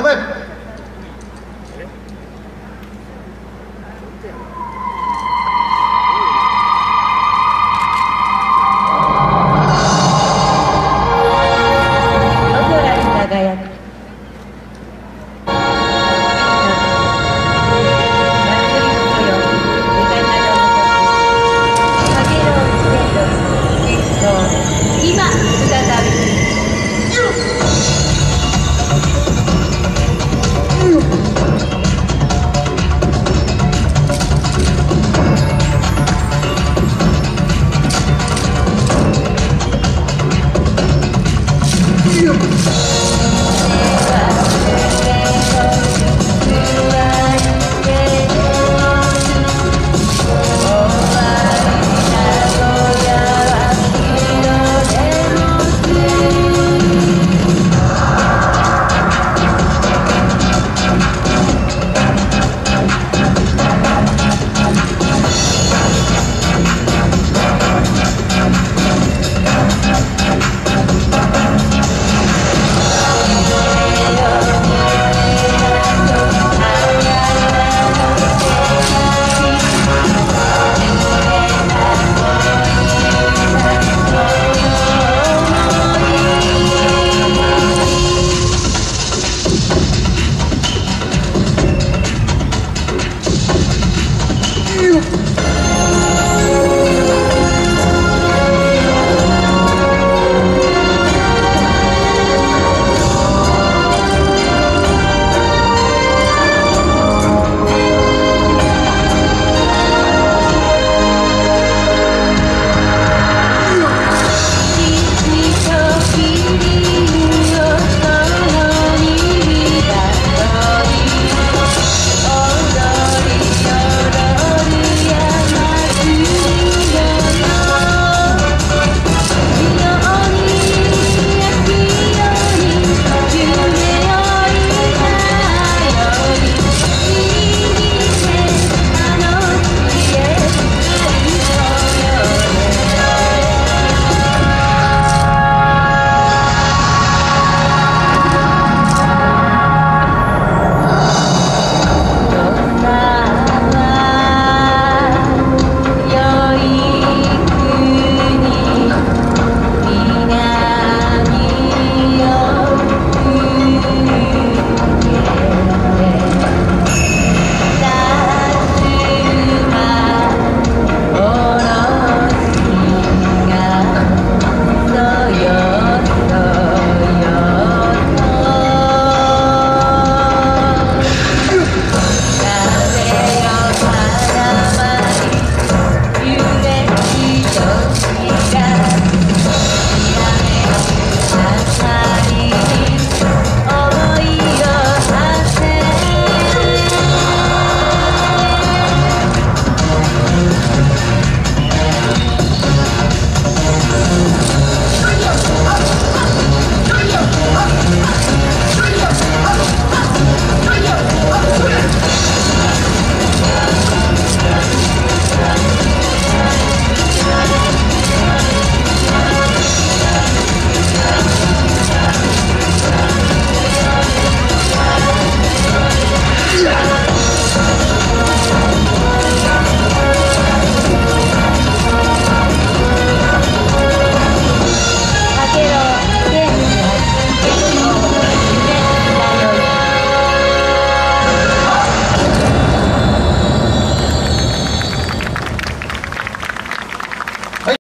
Evet.